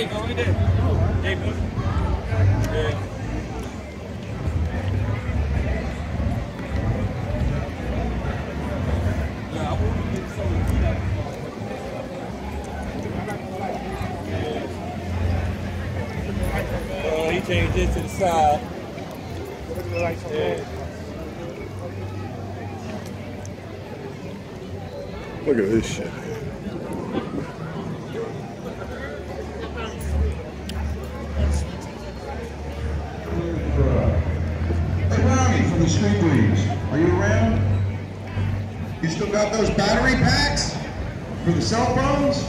you go, right there. There you go. Yeah. Yeah, I want to get some of the Oh, he changed it to the side. Yeah. Look at this shit. From Street Breeze, are you around? You still got those battery packs for the cell phones?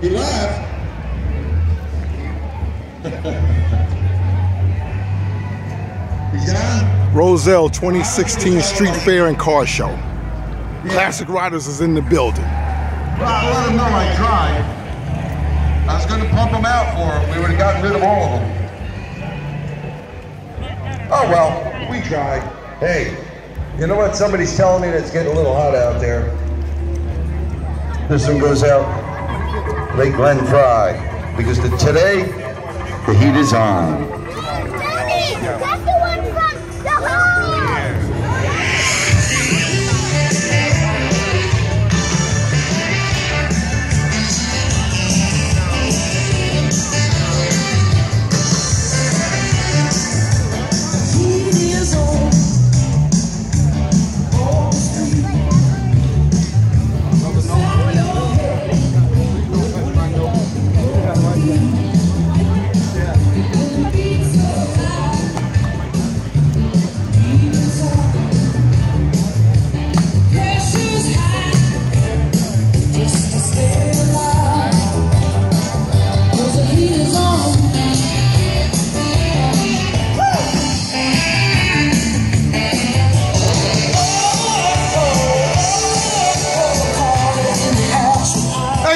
He left. He's gone? Roselle 2016 Street Fair and Car Show. Classic Riderz is in the building. Well, I let him know I tried. I was going to pump them out for him. We would have gotten rid of all of them. Oh, well, we tried. Hey, you know what? Somebody's telling me that it's getting a little hot out there. This one goes out Lake Glenn Frey because the, today the heat is on.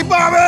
Bobby!